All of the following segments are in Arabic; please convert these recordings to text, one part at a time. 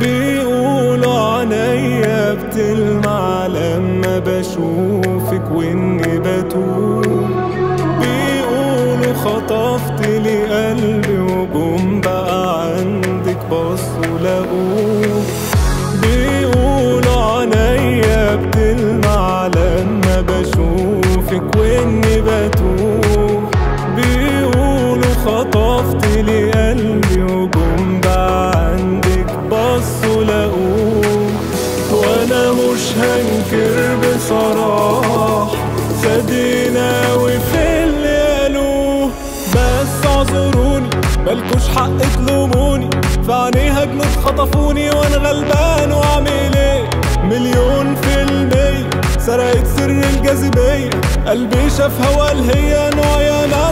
بيقولوا عينيا بتلمع لما بشوفك وإني بتوه. لي قلبي وجم عندك بصوا لقوه وأنا مش هنكر بصراحة. صدقنا وفي اللي قالوه. بس اعذروني مالكوش حق تلوموني. في عينيها جنود خطفوني وأنا غلبان. وأعمل إيه؟ مليون في المية. سرقت سر الجاذبية. قلبي شاف هوا هي نوع يا ما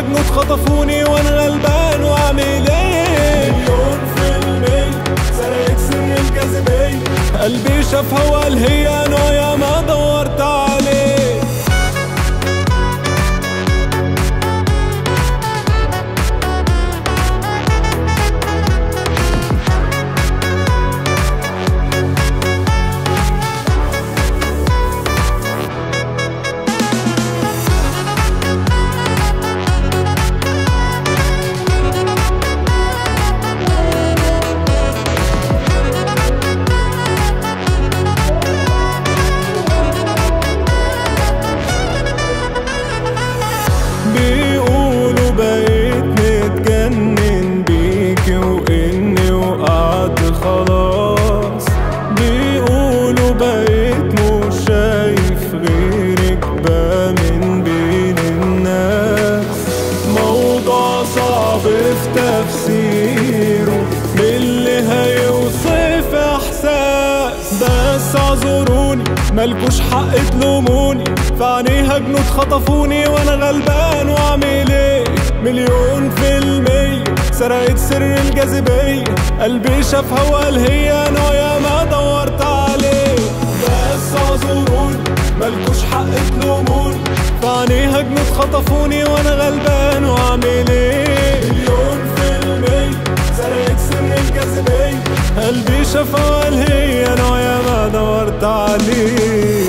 جنود خطفوني وأنا غلبان واعمل إيه مليون في المية سرقت سر الجاذبية. قلبي شاف هوا هي تفسيره باللي هيوصف إحساس. بس اعذروني مالكوش حق تلوموني في عينيها جنود خطفوني وأنا غلبان واعمل إيه مليون في المية سرقت سر الجاذبية. قلبي شاف هوا هي نوع يا ما دورت عليه. بس اعذروني مالكوش حق تلوموني في عينيها جنود خطفوني وأنا غلبان واعمل قلبي شاف هوا هي نوع يا ما دورت عليه.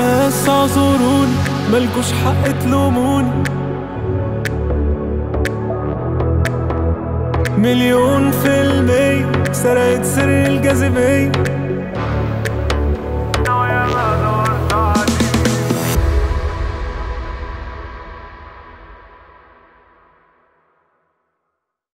بس اعذروني مالكوش حق تلوموني مليون في المية سرقت سر الجاذبية.